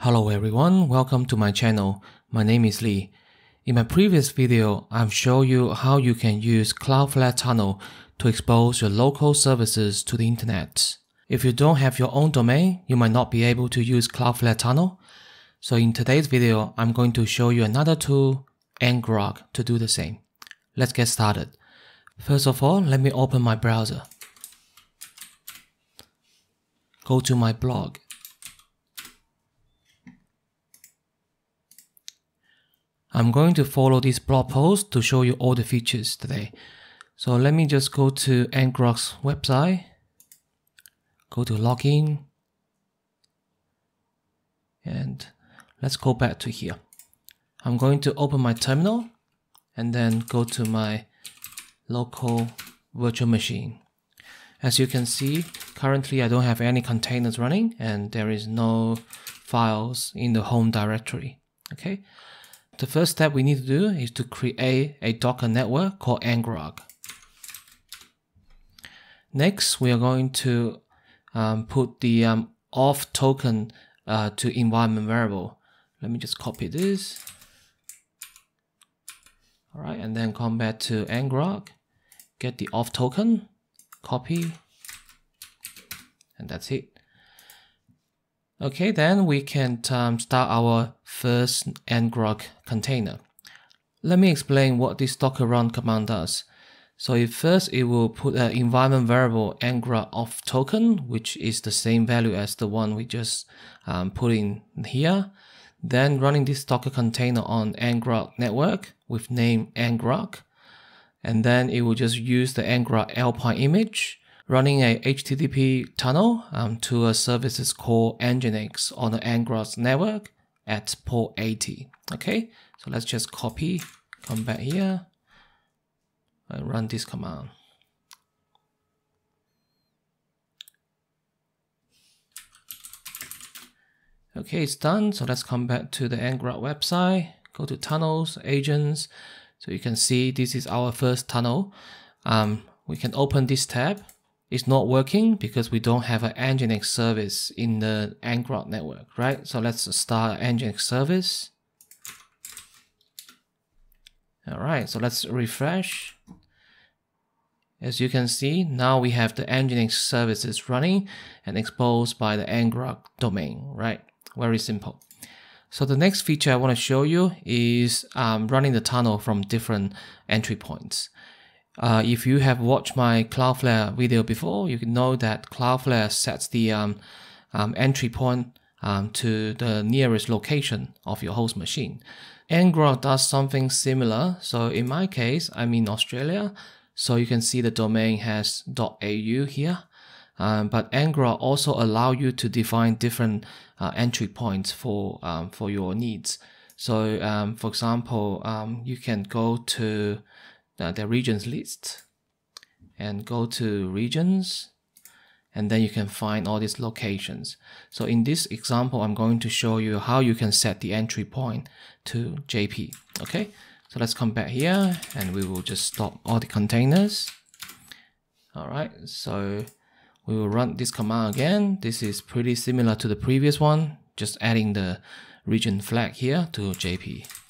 Hello everyone, welcome to my channel. My name is Lee. In my previous video, I've shown you how you can use Cloudflare Tunnel to expose your local services to the internet. If you don't have your own domain, you might not be able to use Cloudflare Tunnel. So in today's video, I'm going to show you another tool, ngrok, to do the same. Let's get started. First of all, let me open my browser. Go to my blog. I'm going to follow this blog post to show you all the features today. So let me just go to ngrok's website, go to login, and let's go back to here. I'm going to open my terminal and then go to my local virtual machine. As you can see, currently I don't have any containers running and there is no files in the home directory. Okay, the first step we need to do is to create a Docker network called ngrok. Next, we are going to um, put the um, auth token uh, to environment variable. Let me just copy this. All right, and then come back to ngrok, get the auth token, copy, and that's it. Okay, then we can um, start our first ngrok container. Let me explain what this docker run command does. So first it will put an environment variable ngrok auth token, which is the same value as the one we just um, put in here. Then running this docker container on ngrok network with name ngrok. And then it will just use the ngrok alpine image running a HTTP tunnel um, to a services called Nginx on the ngrok network at port 80. Okay, so let's just copy, come back here, and run this command. Okay, it's done. So let's come back to the ngrok website, go to tunnels, agents. So you can see this is our first tunnel. Um, we can open this tab it's not working because we don't have an Nginx service in the ngrok network, right? So let's start Nginx service. All right, so let's refresh. As you can see, now we have the Nginx services running and exposed by the ngrok domain, right? Very simple. So the next feature I want to show you is um, running the tunnel from different entry points. Uh, if you have watched my Cloudflare video before, you can know that Cloudflare sets the um, um, entry point um, to the nearest location of your host machine. ngrok does something similar. So in my case, I'm in Australia. So you can see the domain has .au here. Um, but ngrok also allow you to define different uh, entry points for um, for your needs. So um, for example, um, you can go to Uh, the, the regions list and go to regions and then you can find all these locations. So in this example, I'm going to show you how you can set the entry point to JP. Okay, so let's come back here and we will just stop all the containers. All right, so we will run this command again. This is pretty similar to the previous one, just adding the region flag here to JP.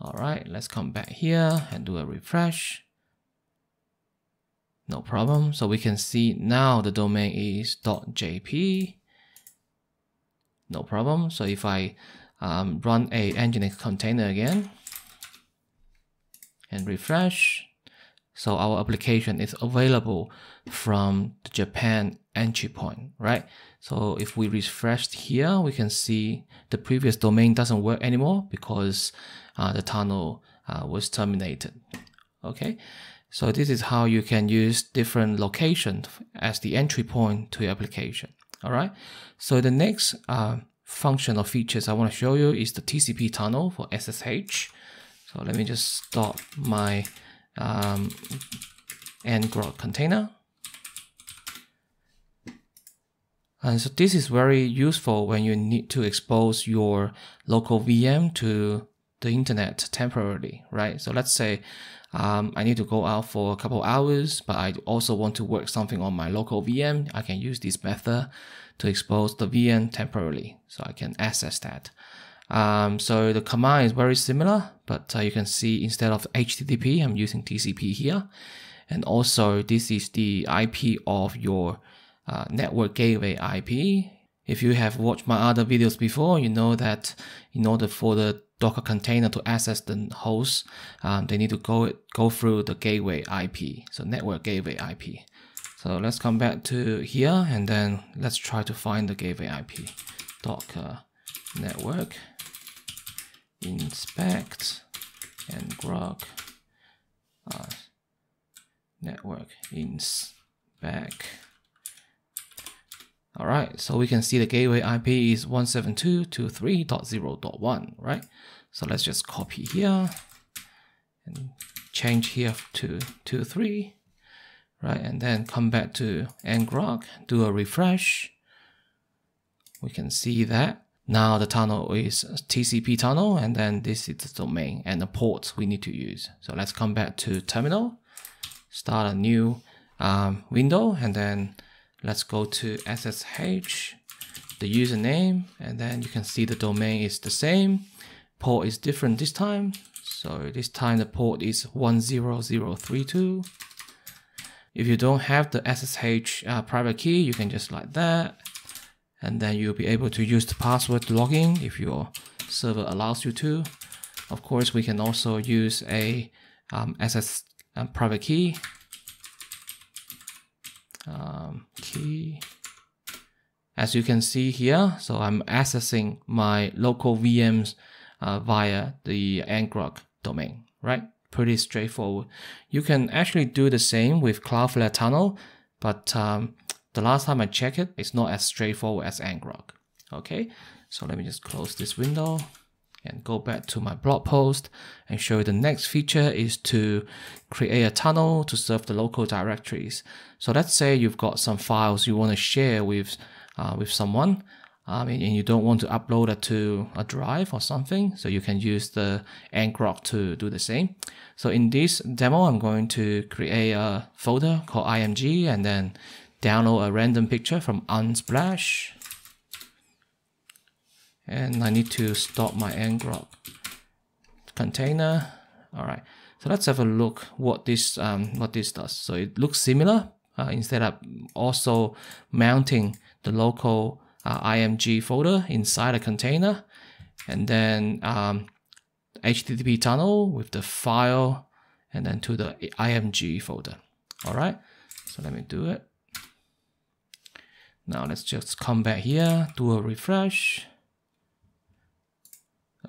All right, let's come back here and do a refresh. No problem. So we can see now the domain is .jp. No problem. So if I um, run a Nginx container again and refresh, so our application is available from the Japan entry point, right? So if we refresh here, we can see the previous domain doesn't work anymore because uh, the tunnel uh, was terminated. Okay, so this is how you can use different locations as the entry point to your application. All right, so the next uh, function or features I want to show you is the TCP tunnel for SSH. So let me just stop my um, ngrok container. And so this is very useful when you need to expose your local VM to the internet temporarily, right? So let's say um, I need to go out for a couple hours, but I also want to work something on my local VM. I can use this method to expose the VM temporarily, so I can access that. Um, so the command is very similar, but uh, you can see instead of HTTP, I'm using TCP here. And also this is the IP of your uh, network gateway IP. If you have watched my other videos before, you know that in order for the Docker container to access the host, um, they need to go, go through the gateway IP, so network gateway IP. So let's come back to here and then let's try to find the gateway IP. Docker network inspect ngrok uh, network inspect. All right, so we can see the gateway IP is 172.23.0.1, right? So let's just copy here and change here to 2.3 right? And then come back to ngrok, do a refresh. We can see that now the tunnel is TCP tunnel, and then this is the domain and the ports we need to use. So let's come back to terminal, start a new um, window, and then let's go to SSH, the username, and then you can see the domain is the same. Port is different this time. So this time the port is 10032. If you don't have the SSH uh, private key, you can just like that. And then you'll be able to use the password to log in if your server allows you to. Of course, we can also use a um, SS um, private key. Key. As you can see here, so I'm accessing my local VMs uh, via the ngrok domain, right? pretty straightforward. You can actually do the same with Cloudflare Tunnel, but um, the last time I checked it, it's not as straightforward as ngrok. Okay, so let me just close this window and go back to my blog post and show you the next feature is to create a tunnel to serve the local directories. So let's say you've got some files you want to share with uh, with someone um, and you don't want to upload it to a drive or something, so you can use the ngrok to do the same. So in this demo, I'm going to create a folder called img and then download a random picture from Unsplash. And I need to stop my ngrok container. All right, so let's have a look what this um, what this does. So it looks similar. Uh, instead of also mounting the local uh, img folder inside a container and then um, HTTP tunnel with the file and then to the img folder. All right, so let me do it. Now let's just come back here, do a refresh.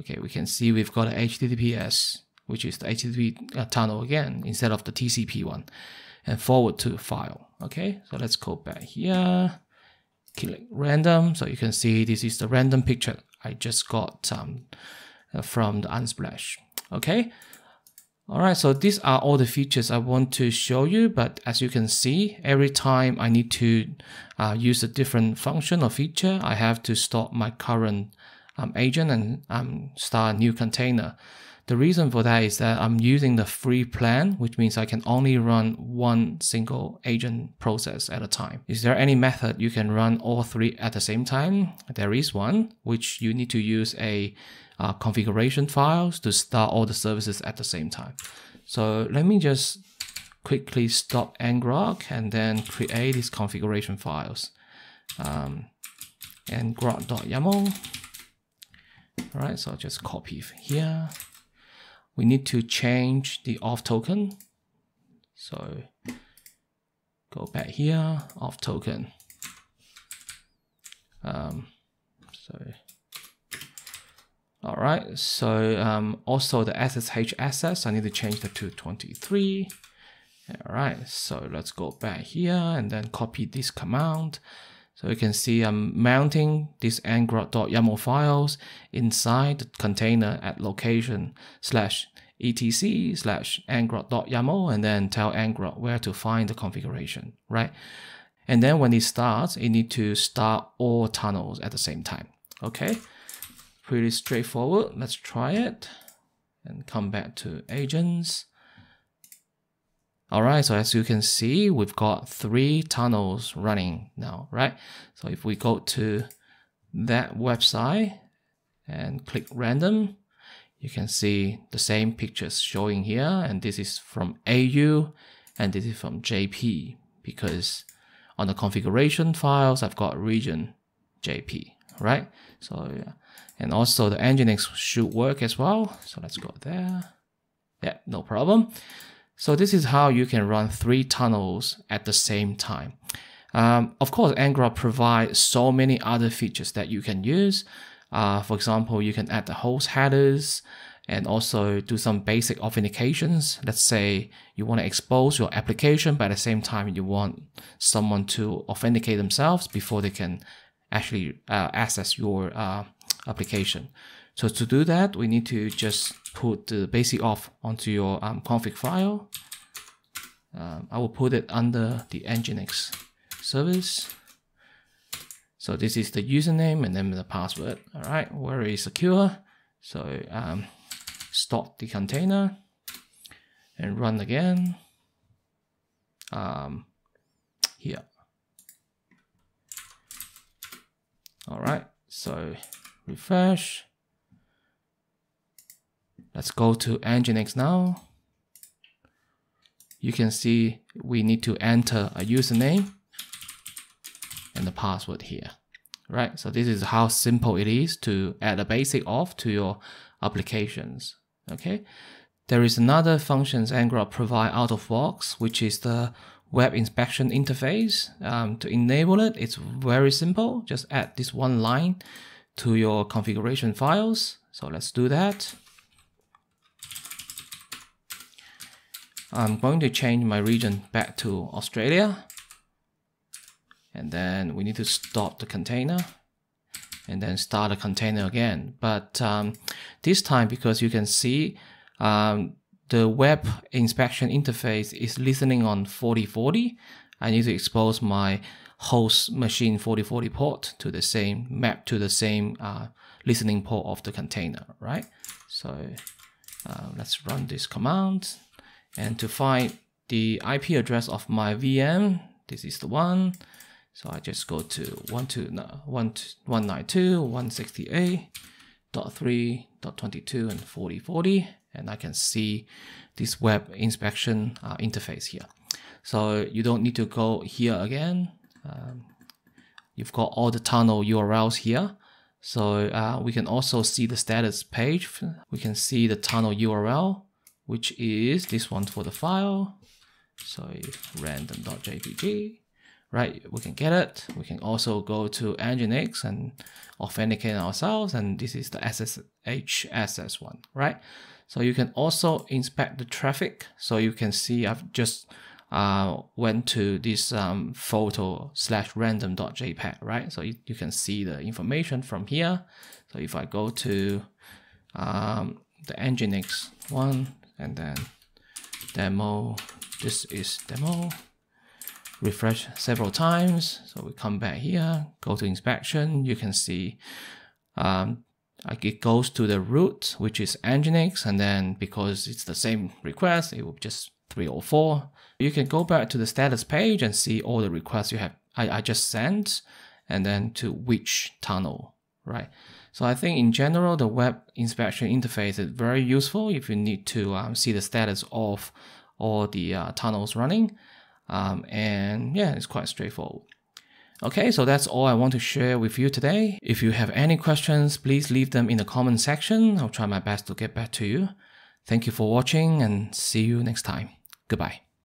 Okay, we can see we've got HTTPS, which is the HTTP uh, tunnel again, instead of the TCP one, and forward to the file. Okay, so let's go back here click random. So you can see this is the random picture I just got um, uh, from the Unsplash. Okay. All right, so these are all the features I want to show you, but as you can see, every time I need to uh, use a different function or feature, I have to stop my current um, agent and um, start a new container. The reason for that is that I'm using the free plan, which means I can only run one single agent process at a time. Is there any method you can run all three at the same time? There is one, which you need to use a uh, configuration files to start all the services at the same time. So let me just quickly stop ngrok and then create these configuration files. Um, ngrok.yaml. All right, so I'll just copy here we need to change the auth token. So go back here, auth token. Um, so, all right. So um, also the SSH access, I need to change that to 23. All right. So let's go back here and then copy this command. So you can see I'm mounting these ngrok.yaml files inside the container at location slash etc slash ngrok.yaml and then tell ngrok where to find the configuration, right? And then when it starts, it need to start all tunnels at the same time, okay? Pretty straightforward. Let's try it. and come back to agents. All right, so as you can see, we've got three tunnels running now, right? So if we go to that website and click random, you can see the same pictures showing here. And this is from AU and this is from JP because on the configuration files, I've got region JP, right? So, yeah. and also the Nginx should work as well. So let's go there. Yeah, no problem. So this is how you can run three tunnels at the same time. Um, of course, ngrok provides so many other features that you can use. Uh, for example, you can add the host headers and also do some basic authentications. Let's say you want to expose your application, but at the same time, you want someone to authenticate themselves before they can actually uh, access your uh, application. So to do that, we need to just put the basic auth onto your um, config file. Um, I will put it under the Nginx service. So this is the username and then the password. All right, very secure. So um, stop the container and run again. Um, here. All right, so refresh. Let's go to Nginx now. You can see we need to enter a username and the password here, right? So this is how simple it is to add a basic auth to your applications, okay? There is another functions ngrok provide out of box, which is the web inspection interface. Um, to enable it, it's very simple. Just add this one line to your configuration files. So let's do that. I'm going to change my region back to Australia. And then we need to stop the container and then start the container again. But um, this time, because you can see um, the web inspection interface is listening on 4040, I need to expose my host machine 4040 port to the same map to the same uh, listening port of the container, right? So uh, let's run this command. And to find the IP address of my VM, this is the one. So I just go to 192.168.3.22 and 4040, and I can see this web inspection uh, interface here. So you don't need to go here again. Um, you've got all the tunnel URLs here. So uh, we can also see the status page. We can see the tunnel URL which is this one for the file. So random.jpg, right? We can get it. We can also go to Nginx and authenticate ourselves. And this is the SSH access one, right? So you can also inspect the traffic. So you can see I've just uh, went to this um, photo slash random.jpg, right? So you, you can see the information from here. So if I go to um, the Nginx one, and then demo. This is demo. Refresh several times. So we come back here go to inspection. You can see um, it goes to the root which is nginx. And then because it's the same request it will just 304 you can go back to the status page and see all the requests you have I, I just sent. And then to which tunnel right so I think in general, the web inspection interface is very useful if you need to um, see the status of all the uh, tunnels running. Um, and yeah, it's quite straightforward. Okay, so that's all I want to share with you today. If you have any questions, please leave them in the comment section. I'll try my best to get back to you. Thank you for watching and see you next time. Goodbye.